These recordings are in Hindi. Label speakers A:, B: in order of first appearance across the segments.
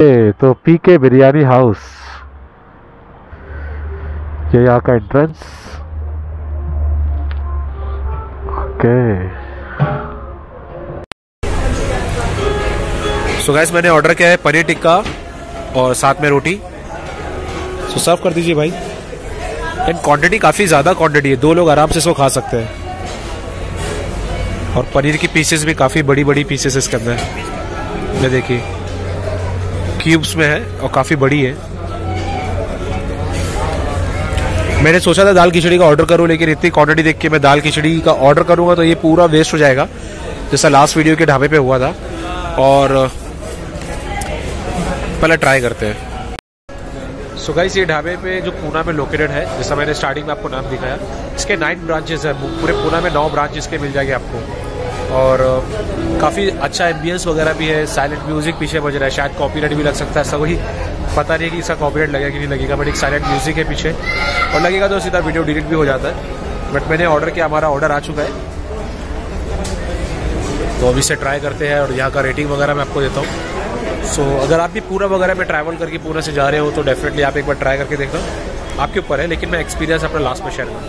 A: तो पीके बिरयानी हाउस ये यहाँ का एंट्रेंस ओके
B: सो गैस मैंने ऑर्डर किया है पनीर टिक्का और साथ में रोटी. सो सर्व कर दीजिए भाई. एंड क्वांटिटी काफ़ी ज़्यादा क्वांटिटी है. दो लोग आराम से इसको खा सकते हैं. और पनीर की पीसेस भी काफ़ी बड़ी बड़ी पीसेस इसके अंदर. ये देखिए. क्यूब्स में है और काफ़ी बड़ी है। मैंने सोचा था दाल खिचड़ी का ऑर्डर करूँ, लेकिन इतनी क्वांटिटी देख के मैं दाल खिचड़ी का ऑर्डर करूँगा तो ये पूरा वेस्ट हो जाएगा, जैसा लास्ट वीडियो के ढाबे पे हुआ था। और, पहले ट्राई करते हैं। सो गाइस ये ढाबे पे जो पूना में लोकेटेड है, जैसा मैंने स्टार्टिंग में आपको नाम दिखाया, इसके नाइन ब्रांचेस है। पूरे पूना में नौ ब्रांचेस के मिल जाएँगे आपको। और काफ़ी अच्छा एम्बियंस वगैरह भी है साइलेंट म्यूज़िक पीछे बज रहा है शायद कॉपीराइट भी लग सकता है ऐसा कोई पता नहीं कि इसका कॉपीराइट लगेगा कि नहीं लगेगा बट एक साइलेंट म्यूज़िक है पीछे। और लगेगा तो सीधा वीडियो डिलीट भी हो जाता है बट मैंने ऑर्डर किया हमारा ऑर्डर आ चुका है। तो अभी से ट्राई करते हैं और यहाँ का रेटिंग वगैरह मैं आपको देता हूँ। सो so, अगर आप भी पूरा वगैरह में ट्रैवल करके पूरा से जा रहे हो तो डेफिनेटली आप एक बार ट्राई करके देखना। आपके ऊपर है लेकिन मैं एक्सपीरियंस अपना लास्ट में शेयर करूँ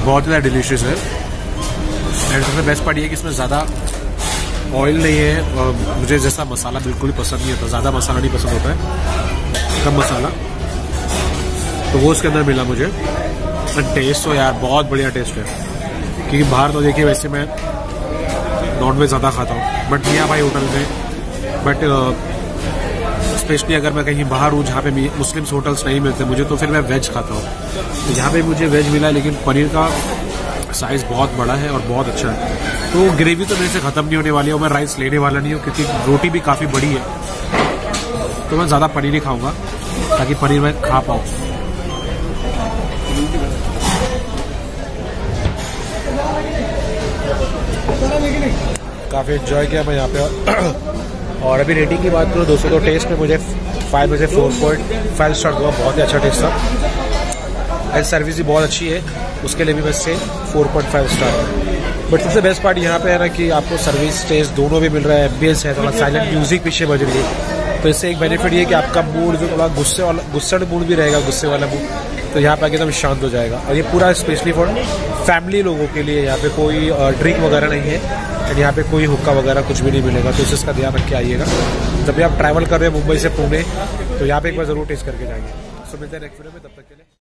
B: बहुत ज़्यादा डिलीशियस है। एंड सबसे बेस्ट पार्ट ये है कि इसमें ज़्यादा ऑयल नहीं है और मुझे जैसा मसाला बिल्कुल पसंद नहीं होता ज़्यादा मसाला नहीं पसंद होता है, कम मसाला। तो वो उसके अंदर मिला मुझे। टेस्ट तो यार, बहुत बढ़िया टेस्ट है। क्योंकि बाहर तो देखिए वैसे मैं नॉन वेज ज़्यादा खाता हूँ। बट मियाँ भाई होटल में बट स्पेशली अगर मैं कहीं बाहर हूँ जहाँ पे मुस्लिम होटल्स नहीं मिलते मुझे तो फिर मैं वेज खाता हूँ। तो यहाँ पे मुझे वेज मिला लेकिन पनीर का साइज़ बहुत बड़ा है और बहुत अच्छा है। तो ग्रेवी तो मेरे से ख़त्म नहीं होने वाली है और मैं राइस लेने वाला नहीं हूँ क्योंकि रोटी भी काफ़ी बड़ी है। तो मैं ज़्यादा पनीर ही खाऊँगा ताकि पनीर मैं खा पाऊँ। काफ़ी इन्जॉय किया मैं यहाँ पे। और अभी रेटिंग की बात करूँ दोस्तों तो टेस्ट में मुझे फाइव में से फोर पॉइंट फाइव स्टार हुआ बहुत ही अच्छा टेस्ट था। एंड सर्विस भी बहुत अच्छी है, उसके लिए भी मैं से four point five star but सबसे बेस्ट पार्ट यहाँ पे है ना कि आपको सर्विस टेस्ट दोनों भी मिल रहा है एम्बियंस है, थोड़ा साइलेंट म्यूज़िक पीछे बज रही है। तो इससे एक बेनिफिट ये कि आपका मूड जो थोड़ा गुस्से वाला गुस्से मूड भी रहेगा, गुस्से वाला मूड तो यहाँ पर आके एकदम शांत हो जाएगा। और ये पूरा स्पेशली फॉर फैमिली लोगों के लिए यहाँ पे कोई ड्रिंक वगैरह नहीं है। एंड यहाँ पे कोई हुक्का वगैरह कुछ भी नहीं मिलेगा। तो इसका ध्यान रख के आइएगा। जब भी आप ट्रैवल कर रहे हैं मुंबई से पुणे तो यहाँ पे एक बार ज़रूर टेस्ट करके जाइए। सो मिलते हैं नेक्स्ट वीडियो में, तब तक के लिए।